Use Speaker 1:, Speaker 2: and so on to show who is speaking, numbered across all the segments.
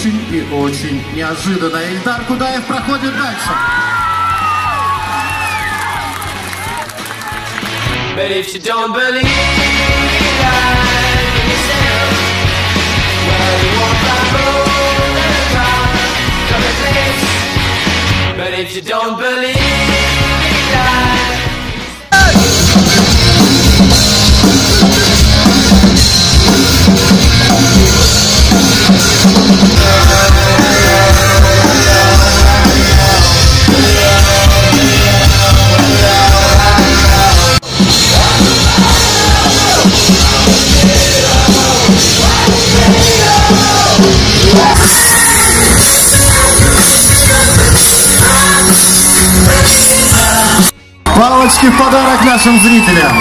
Speaker 1: очень и очень неожиданно. Ильдар Кудаев проходит дальше.
Speaker 2: But if you don't believe that yourself, well, you won't in the ground from a place. But if you don't believe
Speaker 1: Палочки в подарок нашим зрителям.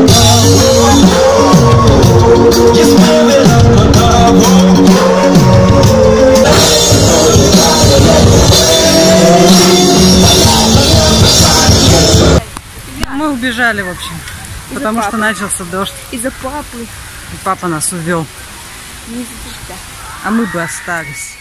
Speaker 2: Be
Speaker 3: Мы убежали, в общем, потому что начался дождь,
Speaker 4: Из-за папы.
Speaker 3: и папа нас увел.
Speaker 4: Не из-за дождя.
Speaker 3: А мы бы остались.